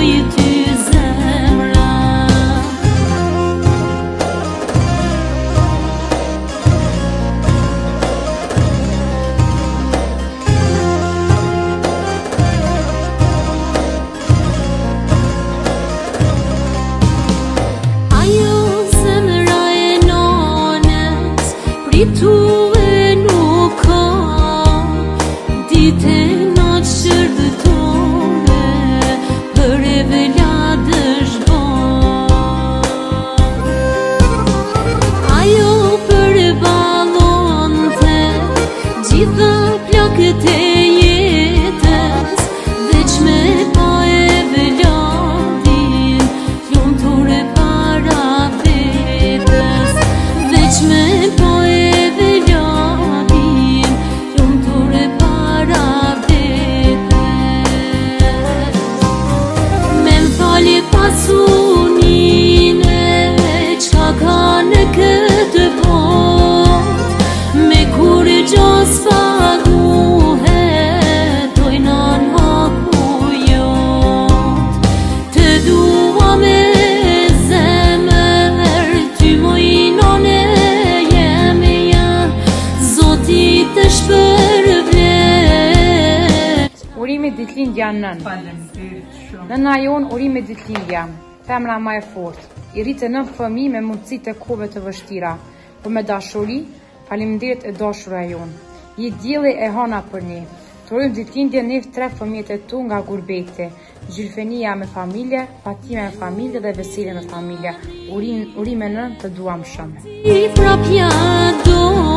You to Zamora Are you Zamora and on Pretty ditlindja nën. Falem shumë. Nëna jon uri me ditlindja, femra ma e fort, i rritë nën fëmi me mundësi të kove të vështira, për po me dashuri, falimderit e dashura jon. Je djeli e hana për një. Të rojmë ditlindje në tre fëmijet e tu nga gurbete, gjilfenia me familje, fatime me familje dhe veselje me familje. uri me nën të duam shumë. I